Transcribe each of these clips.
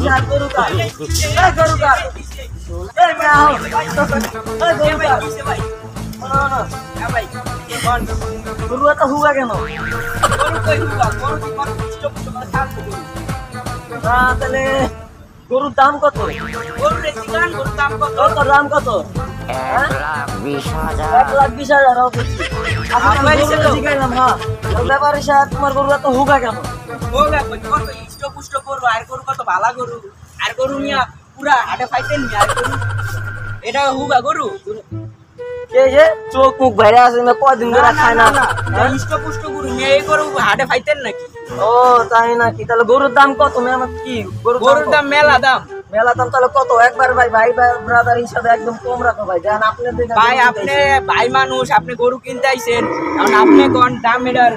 গরু কার এই গরু কার এই মিয়াও এই গরু কার না, না, গরু এত হুগা কেন? তাহলে গরুর দাম কত? কত দাম কত? হ্যাঁ? এক লাখ বিশ হাজার ও বুঝছি। আপনাকে আমি গরু জিগাইলাম, হ্যাঁ। তো ব্যাপারী সাহেব তোমার গরু এত হুগা কেন এটা হুবা গরু? এই যে? চোখ মুখ বাইরে আছে না কদিন ধরে খায় না? হ্যাঁ? ইষ্ট পুষ্ট গরু নিয়ে এই গরু হাটে ফাইতেন নাকি? ও তাই নাকি? তাহলে গরুর দাম কত? ম্যাম কি? গরুর দাম মেলা দাম। মেলা দাম তাহলে কত? একবার ভাই ভাই ব্রাদার হিসাবে একদম কম রাখো ভাই। জান আপনি ভাই গরু আপনি ভাই মানুষ আপনি গরু কিনতে আইছেন। এখন আপনি কোন দাম এটার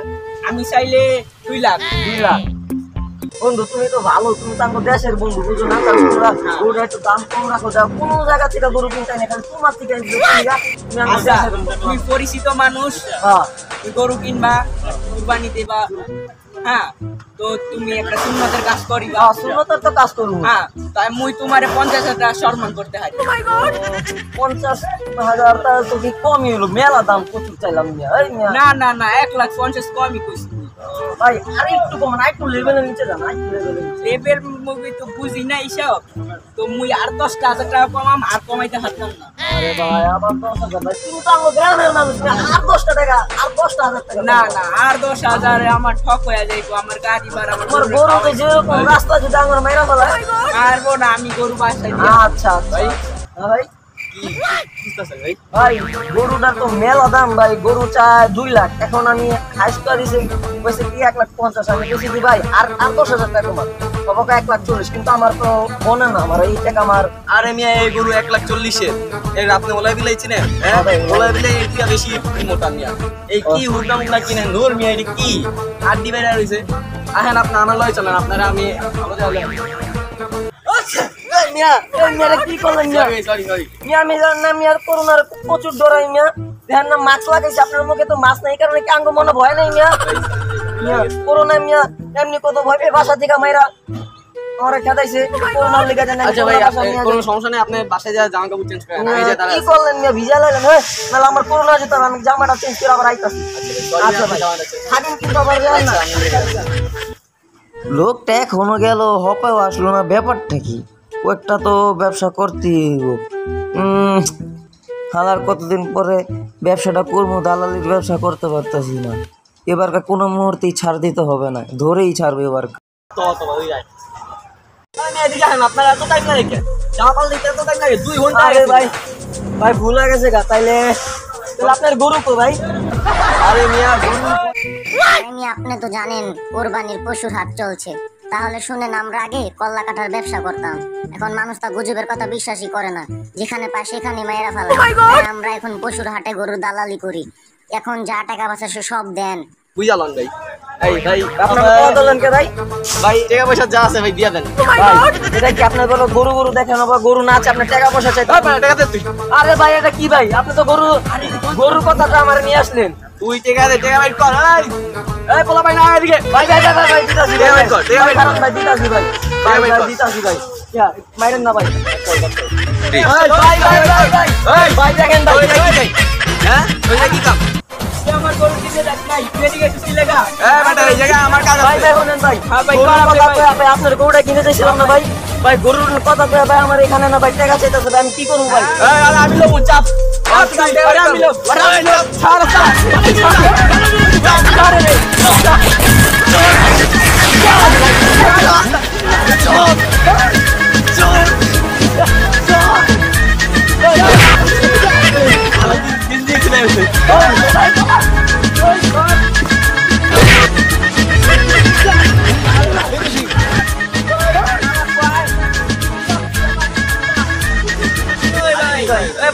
আমি চাইলে দুই লাখ। দুই লাখ। বন্ধু তুমি তো ভালো তুমি তো আমার দেশের বন্ধু বুঝো না? তাহলে তোমরা গরুর একটু দাম কম রাখো দাও। কোনো জায়গা থেকে গরু কিনতে না খালি তোমার থেকে নিতে তুমি আমার আচ্ছা। তুমি পরিচিত মানুষ হ্যাঁ। গরু কিনবা কুরবানি দেবা হ্যাঁ? তো তুমি একটা সুন্নতের কাজ করিবা। হ্যাঁ, সুন্নতের তো কাজ করব। হ্যাঁ তাই মুই তোমারে পঞ্চাশ হাজার টাকা সম্মান করতে হয় পঞ্চাশ হাজার টাকা তো কি কমই হলো? মেলা দাম প্রচুর চাইলাম না না না এক লাখ পঞ্চাশ কমই কইছি ভাই আর একটু কম না একটু লেভেলের নিচে যান একটু লেভেলের নিচে মুভি তো বুঝি না এইসব। তো মুই আর দশটা হাজার টাকা কমাম আর কমাইতে হারতাম না। আরে ভাই আবার দশ হাজার ভাই তুমি তো আমার গ্রামের মানুষ মিয়া, আর দশটা টাকা আর দশটা হাজার টাকা না না আর দশ হাজারে আমার ঠক হয়ে যাইবো আমার গাড়ি ভাড়া আমার গরু তো যেরকম রাস্তা যদি আমার মেরা ফেলা পারব না আমি গরু বাসায় আচ্ছা আচ্ছা। ভাই ভাই গরুটার তো মেলা দাম ভাই গরু চায় দুই লাখ। এখন আমি কি এক লাখ পঞ্চাশ আমি ভাই আর আর দশ হাজার টাকা বাবাকে এক লাখ চল্লিশ কিন্তু আমার তো মনে না আমার এই টাকা আমার আরে মিয়া এই গরু এক লাখ চল্লিশে। এর আপনি ওলাই বিলাই চিনেন? হ্যাঁ? হ্যাঁ ভাই, ওলাই বিলাই থেকে বেশি মোটা মিয়া। এই কি মুডা কিনেন নূর মিয়া এটা কি? আর না রইছে। আহেন আপনি আমার লয় চলেন আপনারা আমি এই মিয়া এই মিয়ারে কি করলেন মিয়া? সরি সরি মিয়া আমি জানেন না মিয়ার করোনার প্রচুর ডরাই মিয়া। দেখেন না মাছ লাগাইছে আপনার মুখে তো মাছ নাই কারণে কি আঙ্গ মনে ভয় নাই মিয়া? মিয়া করোনা মিয়া এমনি কত ভয় পেয়ে বাসা থেকে মাইরা আমার খেদাইছে করোনার লেগে জানেন আচ্ছা ভাই আপনি কোনো সমস্যা নেই আপনি বাসায় যা জামা কাপড় চেঞ্জ করেন আমি যে কি করলেন মিয়া ভিজা লাইলেন হ্যাঁ? নাহলে আমার করোনা যেত আমি জামাটা চেঞ্জ করে আবার আইতাছি। আচ্ছা ভাই থাকেন কিন্তু আবার যাবেন না? লোকটা এখনও গেল হপেও আসলো না ব্যাপারটা কি? একটা তো ব্যবসা করতেই হালার কতদিন পরে ব্যবসাটা করব, দালালির ব্যবসা করতে পারতেছি না। এবারকার কোনো মুহূর্তেই ছাড় দিতে হবে না, ধরেই ছাড়বে এবার তো তো ভাই ভাই, ভুল গেছে গা, তাইলে গরু কো ভাই, আপনি তো জানেন, কোরবানির পশুর হাট চলছে। তাহলে শুনেন আমরা আগে কল্লা কাটার ব্যবসা করতাম। এখন মানুষ তা গুজবের কথা বিশ্বাসই করে না। যেখানে পায় সেখানে মেয়েরা ফেলা আমরা এখন পশুর হাটে গরুর দালালি করি। এখন যা টাকা বাঁচে সে সব দেন। বুঝালন ভাই। এই ভাই আপনার কত দিলেন কে ভাই? ভাই টাকা পয়সা যা আছে ভাই দিয়া দেন। ভাই এটা কি আপনার বলো গরু গরু দেখেন বা গরু না আছে আপনার টাকা পয়সা চাই। ভাই, টাকা দে তুই আরে ভাই এটা কি ভাই? আপনি তো গরু গরুর কথাটা আমার নিয়ে আসলেন। তুই টাকা দে টাকা বাইট কর এই। এই পোলা ভাই না এদিকে। ভাই ভাই ভাই ভাই, ভাই দিতাছি ভাই টাকা কর, টাকা বের কর। ভাই দিতাছি ভাই। ভাই ভাই দিতাছি ভাই। ইয়া, মাইরেন না ভাই। এই, ভাই ভাই ভাই ভাই ভাই। এই, ভাই দেখেন ভাই ওই হ্যাঁ? ওই কি কাম? আমার গরু কিনে দেখ নাই এদিকে একটু সিলেগা এই বেটা এই জায়গা আমার কাজ ভাই ভাই শুনেন ভাই। হ্যাঁ ভাই, ভাই। আপনার গরুটা কিনে দিয়েছিলাম না ভাই। ভাই গরুর কথা ভাই আমার এখানে না ভাই টাকা চাইতেছে আমি কি করব ভাই? আমি লোক চাপ চাপ, চাপ, আরে আমি লোক, আরে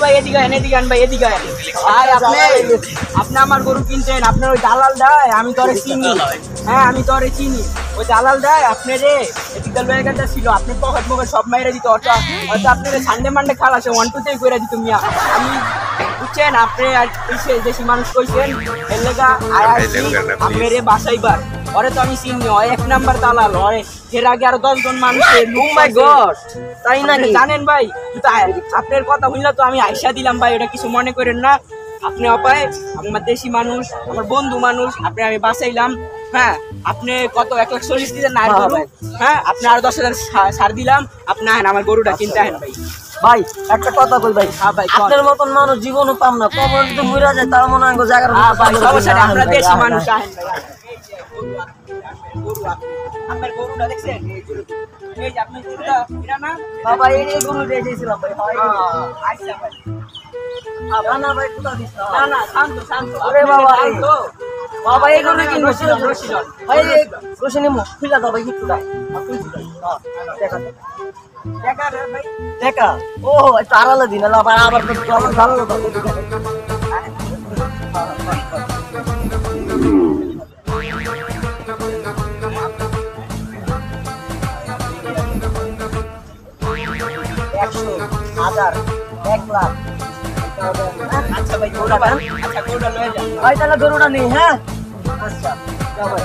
ভাই, এদিকে আন এদিকে আন ভাই, এদিকে আন ভাই, আপনি আপনি আমার গরু কিনছেন আপনার ওই দালাল দেয়, আমি তোরে চিনি। হ্যাঁ আমি তোরে চিনি। ওই দালাল দেয়, আপনি রে, এদিকে লয়ে গেছে ছিল, আপনি পকেট মকেট সব মাইরে দিত, অর্থাৎ হয়তো আপনি সানডে মানডে খালাসে ওয়ান টু তেই করে দিত মিয়া। আমি বুঝছেন? আপনি আর কইছে দেশি মানুষ কইছেন এর লেগা বাসাইবার ওরে তো আমি চিনি হয় এক নাম্বার দালাল হয় এর আগে আরও দশ জন মানুষ ও মাই গড তাই জানেন ভাই আপনার কথা শুনলে তো আমি আইসা দিলাম ভাই ওটা কিছু মনে করেন না। আপনি অপায় আমার দেশি মানুষ আমার বন্ধু মানুষ আপনি আমি বাঁচাইলাম। হ্যাঁ আপনি কত এক লাখ চল্লিশ দিলেন না আর হ্যাঁ, গরু হ্যাঁ আপনি আর দশ হাজার সার দিলাম। আপনি আহেন আমার গরুটা কিনতে আহেন ভাই। ভাই একটা কথা কই ভাই। হ্যাঁ। আপনার মতন মানুষ জীবনও পাম না। কবর যদি মইরা যায় তার মনে হয় গো জায়গার হ্যাঁ সমস্যা আমরা দেশি মানুষ আহেন। ভাই। আপনি- গরুটা দেখছেন? এই যে- আপনার গরুটা এরা না? বাবা এই গরু দিয়ে দিয়েছিলাম ভাই। হয় আচ্ছা ভাই। না না ভাই দিস না। না শান্ত শান্ত। ওরে বাবা, শান্ত। বাবা এই গরু কিনবো রসিলন, রসিলন। ভাই এই রসিনি মুখ খুলে দাও ভাই একটু দাও। দেখা দেখা ও একটু আড়ালে দিন আবার আবার তো আমার ভালো লাগবে একশো হাজার এক লাখ। আচ্ছা ভাই গরুটা আচ্ছা গরুটা লয়ে যান ভাই তাহলে গরুটা নেই হ্যাঁ আচ্ছা যাও ভাই